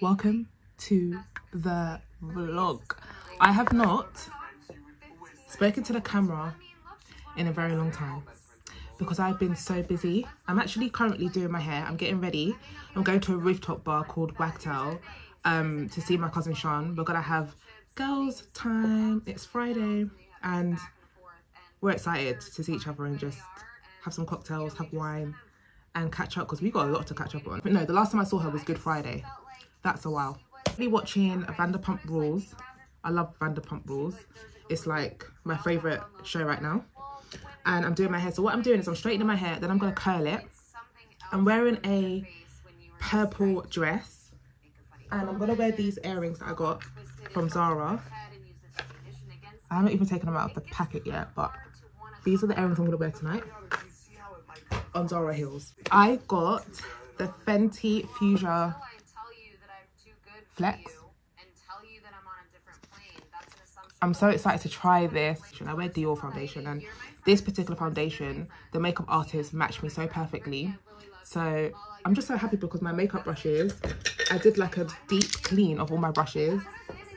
Welcome to the vlog. I have not spoken to the camera in a very long time because I've been so busy. I'm actually currently doing my hair. I'm getting ready. I'm going to a rooftop bar called Wagtail um, to see my cousin Sean. We're gonna have girls' time. It's Friday, and we're excited to see each other and just have some cocktails, have wine, and catch up because we got a lot to catch up on. But no, the last time I saw her was Good Friday. That's a while. Really watching Vanderpump Rules. I love Vanderpump Rules. It's like my favorite show right now. And I'm doing my hair. So what I'm doing is I'm straightening my hair, then I'm gonna curl it. I'm wearing a purple dress, and I'm gonna wear these earrings that I got from Zara. I haven't even taken them out of the packet yet, but these are the earrings I'm gonna wear tonight on Zara heels. I got the Fenty Fuchsia Flex. I'm so excited to try this. I wear Dior foundation and this particular foundation, the makeup artist matched me so perfectly. So I'm just so happy because my makeup brushes, I did like a deep clean of all my brushes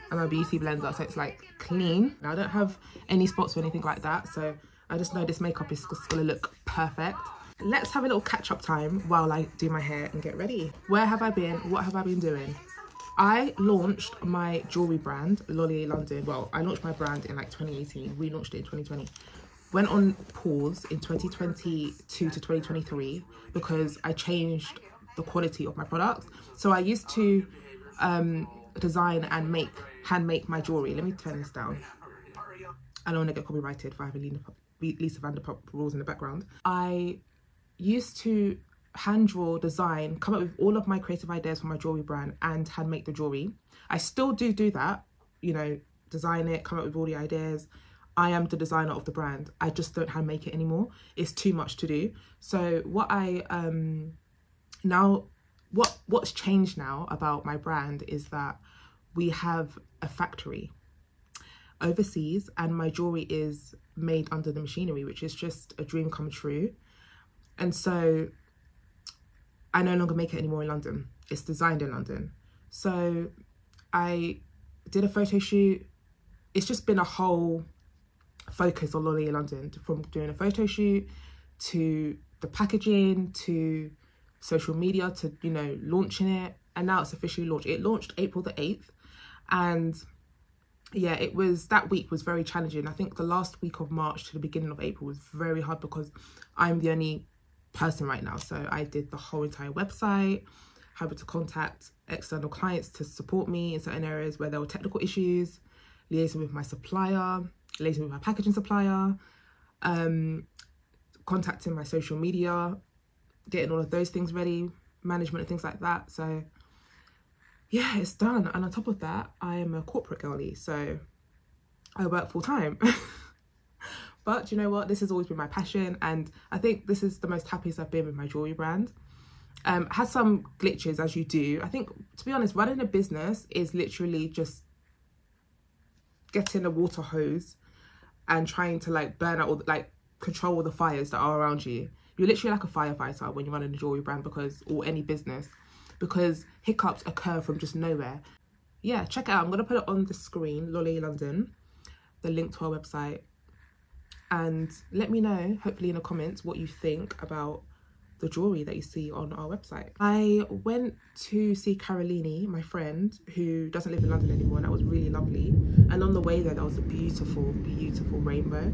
and my beauty blender. So it's like clean. I don't have any spots or anything like that. So I just know this makeup is gonna look perfect. Let's have a little catch up time while I do my hair and get ready. Where have I been? What have I been doing? I launched my jewelry brand, Lolly London. Well, I launched my brand in like 2018, relaunched it in 2020. Went on pause in 2022 to 2023 because I changed the quality of my products. So I used to um, design and make, hand make my jewelry. Let me turn this down. I don't want to get copyrighted for having Lisa Vanderpump rules in the background. I used to hand draw, design, come up with all of my creative ideas for my jewelry brand and hand make the jewelry. I still do do that, you know, design it, come up with all the ideas. I am the designer of the brand. I just don't hand make it anymore. It's too much to do. So what I um now what what's changed now about my brand is that we have a factory overseas and my jewelry is made under the machinery which is just a dream come true and so I no longer make it anymore in London. It's designed in London. So I did a photo shoot. It's just been a whole focus on Lolly in London from doing a photo shoot to the packaging to social media to, you know, launching it. And now it's officially launched. It launched April the 8th. And yeah, it was that week was very challenging. I think the last week of March to the beginning of April was very hard because I'm the only person right now. So I did the whole entire website, having to contact external clients to support me in certain areas where there were technical issues, liaising with my supplier, liaising with my packaging supplier, um, contacting my social media, getting all of those things ready, management and things like that. So yeah, it's done. And on top of that, I am a corporate girly, so I work full time. But you know what? This has always been my passion, and I think this is the most happiest I've been with my jewelry brand. Um, has some glitches as you do. I think, to be honest, running a business is literally just getting a water hose and trying to like burn out all like control all the fires that are around you. You're literally like a firefighter when you're running a jewelry brand because or any business because hiccups occur from just nowhere. Yeah, check it out. I'm gonna put it on the screen, Lolly London, the link to our website and let me know hopefully in the comments what you think about the jewelry that you see on our website i went to see carolini my friend who doesn't live in london anymore and that was really lovely and on the way there there was a beautiful beautiful rainbow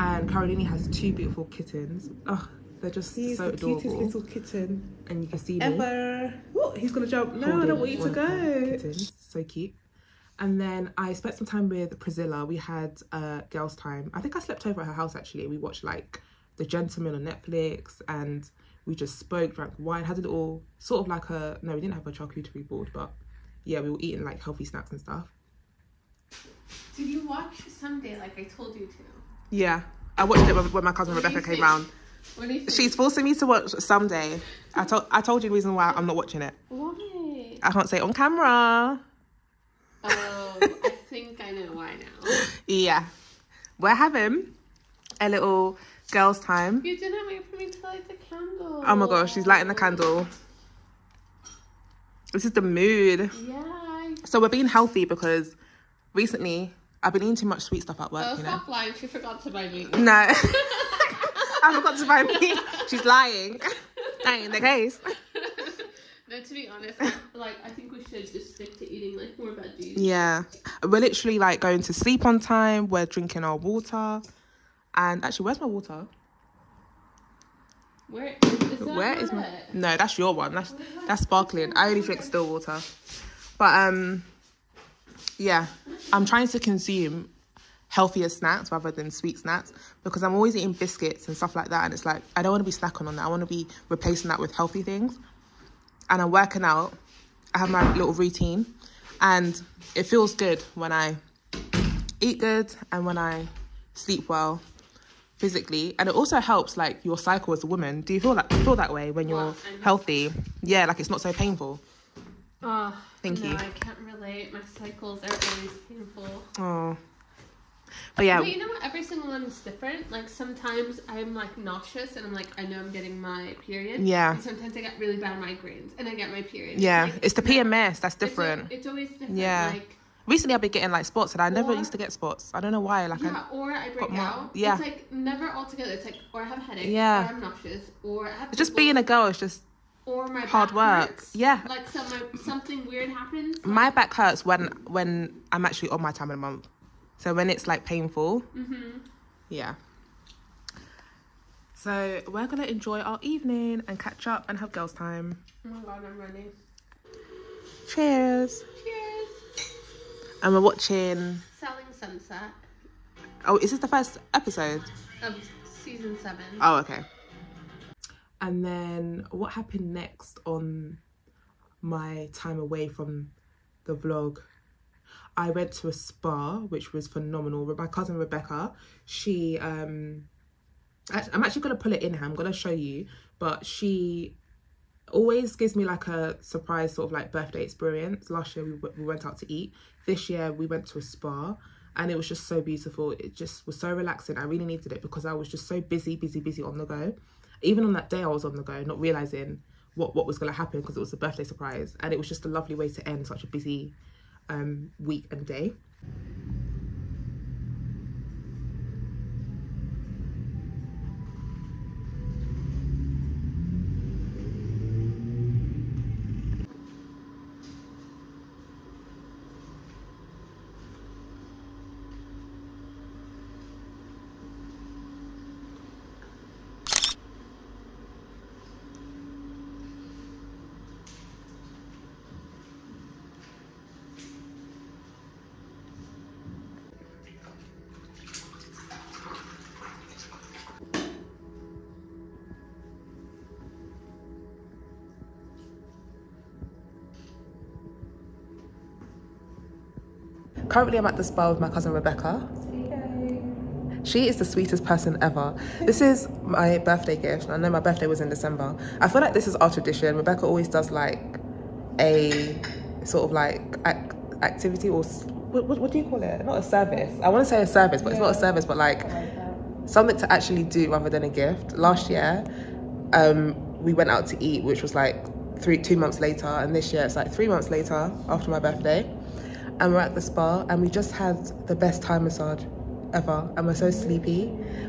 and carolini has two beautiful kittens oh they're just He's so the adorable cutest little kitten and you can see me ever. What? He's gonna jump. No, I don't want you to one of our go. kittens. So cute. And then I spent some time with Priscilla. We had uh, girls' time. I think I slept over at her house actually. We watched like The Gentlemen on Netflix and we just spoke, drank wine, had a little sort of like a no, we didn't have a charcuterie board, but yeah, we were eating like healthy snacks and stuff. Did you watch someday like I told you to? Yeah, I watched it when, my cousin Rebecca came round. What do you think? She's forcing me to watch someday. I told I told you the reason why I'm not watching it. Why? I can't say it on camera. Oh, I think I know why now. Yeah, we're having a little girls' time. You didn't wait for me to light the candle. Oh my gosh, she's lighting the candle. This is the mood. Yeah. So we're being healthy because recently I've been eating too much sweet stuff at work. Oh, you know. stop lying. She forgot to buy me. No. I forgot to buy me. She's lying. That ain't the case. No, to be honest, like I think we should just stick to eating like more veggies. Yeah. We're literally like going to sleep on time. We're drinking our water. And actually, where's my water? Where is, is Where not my it? No, that's your one. That's that's sparkling. I only drink still water. But um yeah, I'm trying to consume healthier snacks rather than sweet snacks because I'm always eating biscuits and stuff like that and it's like I don't want to be snacking on that. I want to be replacing that with healthy things. And I'm working out. I have my little routine and it feels good when I eat good and when I sleep well physically and it also helps like your cycle as a woman do you feel that feel that way when you're? I'm- healthy yeah like it's not so painful Oh, Thank no, you. I can't relate. My cycles are always painful. oh but yeah But you know what? Every single one is different. Like sometimes I'm like nauseous and I'm like, I know I'm getting my period. Yeah. And sometimes I get really bad migraines and I get my period. yeah like, it's the pms that's different It's, always different. Yeah. Like, recently i've been getting like spots and i never Or- used to get spots i don't know why like yeah, or I break my- out. yeah. It's like never all together. It's like, or I have a headache. Yeah. Or I'm nauseous. Or I have I, just being a girl is just Or my hard back work hurts. yeah Like some, something weird happens. my back hurts when when i'm actually on my time of the month so when it's like painful Mm-hmm. yeah so we're gonna enjoy our evening and catch up and have girls time Oh my god, I'm ready. cheers Cheers. and we're watching Selling Sunset oh is this the first episode of season seven. oh okay and then what happened next on my time away from the vlog i went to a spa which was phenomenal. My cousin rebecca she um i'm actually going to pull it in here i'm going to show you but she always gives me like a surprise sort of like birthday experience. Last year we, w- we went out to eat. This year we went to a spa and it was just so beautiful. It just was so relaxing. I really needed it because i was just so busy busy busy on the go. Even on that day i was on the go not realizing what what was going to happen because it was a birthday surprise and it was just a lovely way to end such a busy um week and day Currently, I'm at the spa with my cousin Rebecca. She is the sweetest person ever. This is my birthday gift. I know my birthday was in December. I feel like this is our tradition. Rebecca always does like a sort of like ac- activity or what, what, what do you call it? Not a service. I want to say a service, but it's not a service, but like something to actually do rather than a gift. Last year, um, we went out to eat, which was like three, two months later, and this year it's like three months later after my birthday, and we're at the spa, and we just had the best Thai massage ever, and we're so sleepy.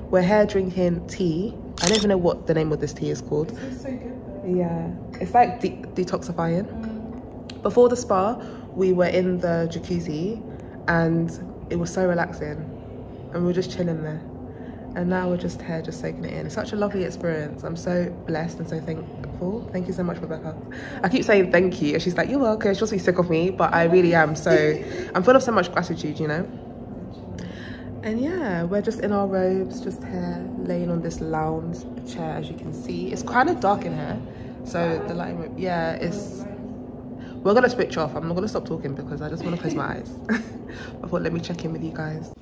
We're here drinking tea. I don't even know what the name of this tea is called. It's so good. Yeah, it's like de- detoxifying. Before the spa, we were in the jacuzzi, and it was so relaxing, and we were just chilling there. And now we're just here, just soaking it in. It's such a lovely experience. I'm so blessed and so thankful. Thank you so much, Rebecca. I keep saying thank you, and she's like, "You're welcome." She'll be sick of me, but I really am. So I'm full of so much gratitude, you know. And yeah, we're just in our robes, just here, laying on this lounge chair, as you can see. It's kind of dark in here, so the lighting, yeah, it's. we're gonna switch off. I'm not gonna stop talking because I just want to close my eyes. I thought let me check in with you guys.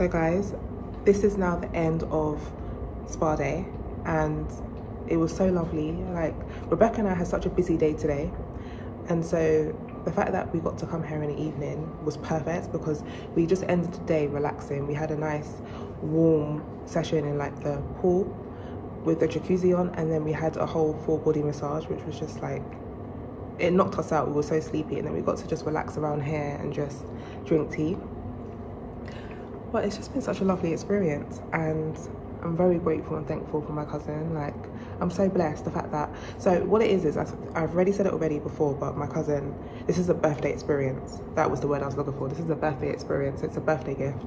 So guys, this is now the end of spa day and it was so lovely. Like Rebecca and I had such a busy day today. And so the fact that we got to come here in the evening was perfect because we just ended the day relaxing. We had a nice warm session in like the pool with the jacuzzi on and then we had a whole full body massage which was just like it knocked us out we were so sleepy and then we got to just relax around here and just drink tea but it's just been such a lovely experience and I'm very grateful and thankful for my cousin. Like I'm so blessed the fact that so what it is is I've already said it already before but my cousin this is a birthday experience. That was the word I was looking for. This is a birthday experience. It's a birthday gift.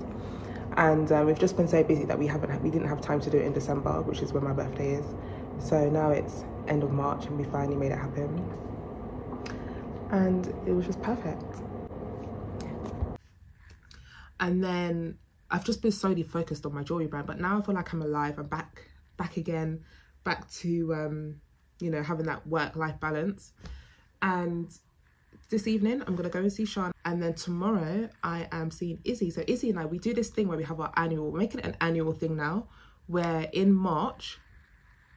And uh, we've just been so busy that we haven't we didn't have time to do it in December which is when my birthday is. So now it's end of March and we finally made it happen. And it was just perfect. And then I've just been solely focused on my jewelry brand but now I feel like I'm alive I'm back back again back to um you know having that work life balance. And this evening I'm gonna go and see Sean and then tomorrow I am seeing Izzy. So Izzy and I we do this thing where we have our annual we're making it an annual thing now where in March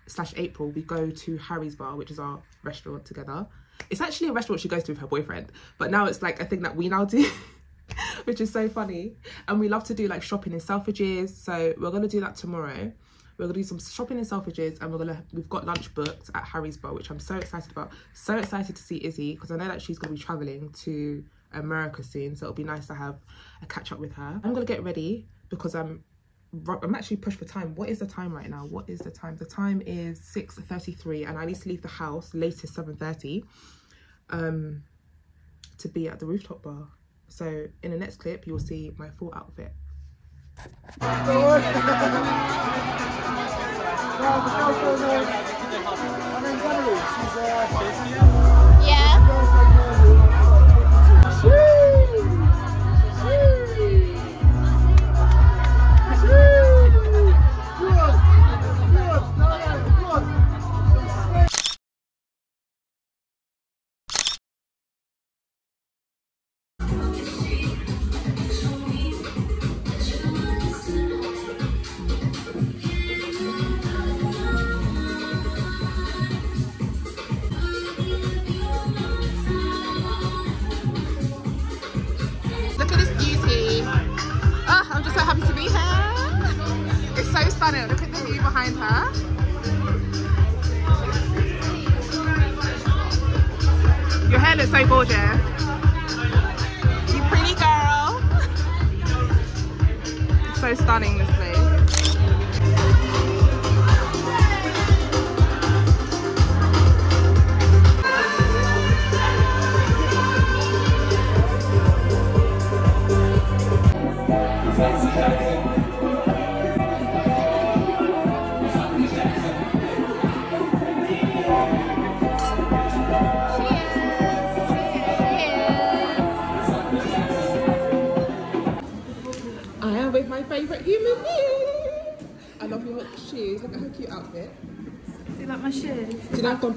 slash April we go to Harry's bar which is our restaurant together. It's actually a restaurant she goes to with her boyfriend but now it's like a thing that we now do which is so funny and we love to do like shopping in Selfridges so we're gonna do that tomorrow we're gonna do some shopping in Selfridges and we're gonna we've got lunch booked at Harry's bar which I'm so excited about so excited to see Izzy because I know that she's gonna be traveling to America soon so it'll be nice to have a catch up with her I'm gonna get ready because I'm I'm actually pushed for time. What is the time right now? What is the time? The time is 6.33 and I need to leave the house latest 7.30 um, to be at the rooftop bar. So in the next clip, you'll see my full outfit. Uh,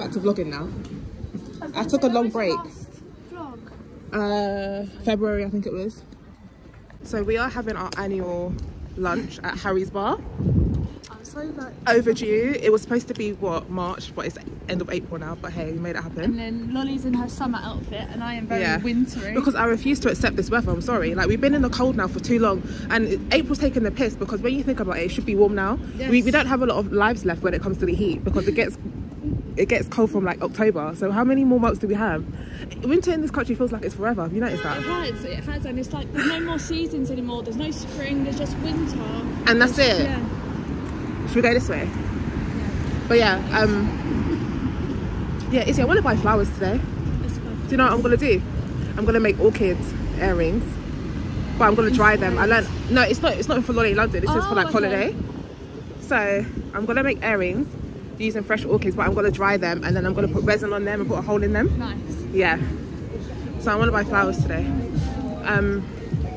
back to vlogging now? I took a long break. Vlog. Uh, February, I think it was. So we are having our annual lunch at Harry's Bar. I'm so like. Overdue. It was supposed to be what March, but it's end of April now. But hey, we made it happen. And then Lolly's in her summer outfit, and I am very Yeah. wintry. Because I refuse to accept this weather. I'm sorry. Like we've been in the cold now for too long, and April's taking the piss. Because when you think about it, it should be warm now. We, we don't have a lot of lives left when it comes to the heat because it gets it gets cold from like October. So how many more months do we have? Winter in this country feels like it's forever. Have you noticed it that? has, it has, and it's like there's no more seasons anymore. There's no spring. There's just winter. And that's it. Yeah. Should we go this way? Yeah. But yeah, um, yeah, Izzy, I want to buy flowers today. Do you know what I'm gonna do? I'm gonna make orchids earrings, but I'm gonna dry them. I learned no, it's not. It's not for Lolly London. This is for Oh, like okay. holiday. So I'm gonna make earrings using fresh orchids, but I'm gonna dry them and then I'm gonna put resin on them and put a hole in them. Nice. Yeah. So I want to buy flowers today. Um,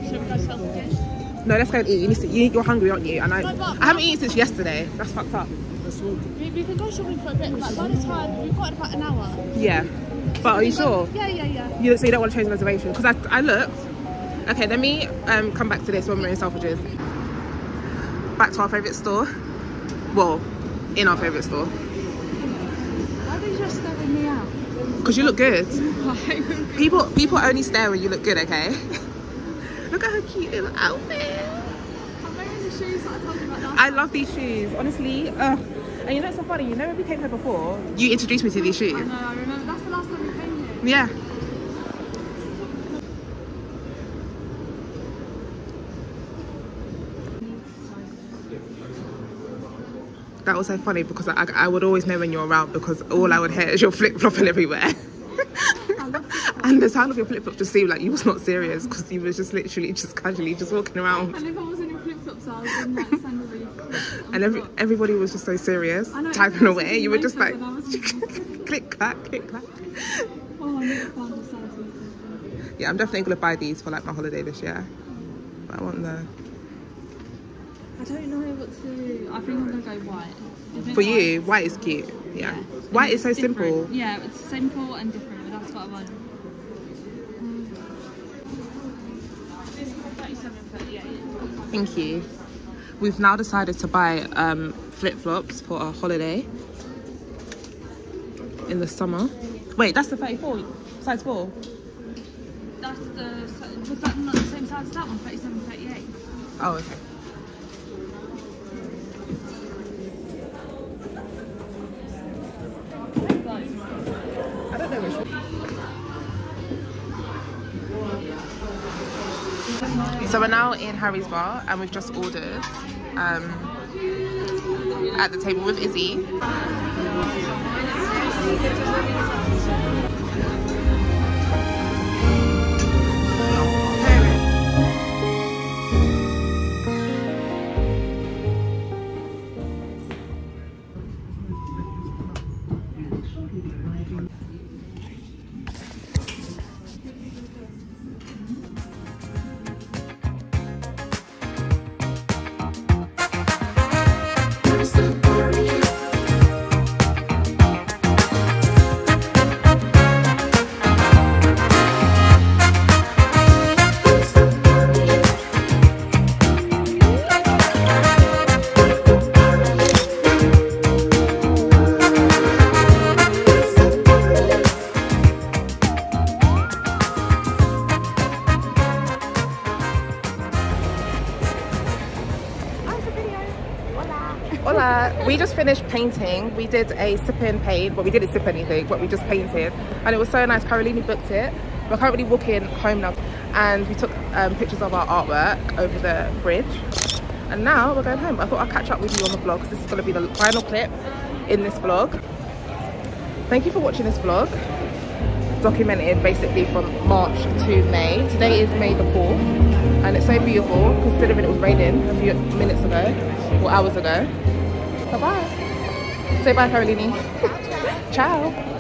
Should we go Selfridges? no, let's go and eat. You need to, you, you're hungry, aren't you? And I, No, I haven't eaten since yesterday. That's fucked up. We, we can go shopping for a bit, but by the time we've got about an hour. Yeah. But are you We go- sure? Yeah, yeah, yeah. You, so you don't want to change the reservation? Because I, I looked. Okay, let me um, come back to this when we're in Selfridges. Back to our favourite store. Well, in our favourite store. Why did you just staring me out? Because you look good. People people only stare when you look good, okay? look at her cute little outfit. I'm wearing the shoes that I told you about I love these shoes, honestly. Ugh. And you know it's so funny? You know when we came here before, you introduced me to these shoes. I know, I remember. That's the last time we came here. Yeah. That was so funny because I, I would always know when you're around because all I would hear is your flip flopping everywhere. and the sound of your flip flop just seemed like you was not serious because you was just literally just casually just walking around. And if I wasn't in flip flops, I was in like And every, everybody was just so serious, I know, typing was away. You were just like photos and I was- click clack, click clack. Oh, I never found the sizes. Yeah, I'm definitely gonna buy these for like my holiday this year. But I want the I don't know what to. I think I'm gonna go white. For white- you. White is cute. Yeah, And white is so different. simple. Yeah, it's simple and different. But that's what I want. Thirty-eight. Thank you. We've now decided to buy um, flip flops for our holiday in the summer. Wait, that's the 34 size four. That's the. Was that not the same size as that one? 37, 38. Oh, okay. I don't know which one. So we're now in Harry's bar and we've just ordered um, at the table with Izzy. Hola. We just finished painting. We did a sip and paint, but we didn't sip anything, but we just painted. And it was so nice. Caroline booked it. We're currently walking home now. And we took um, pictures of our artwork over the bridge. And now we're going home. I thought I'd catch up with you on the vlog this is going to be the final clip in this vlog. Thank you for watching this vlog. Documented basically from March to May. Today is May the 4th. And it's so beautiful considering it was raining a few minutes ago or hours ago. Bye bye. Say bye, Caroline. Ciao.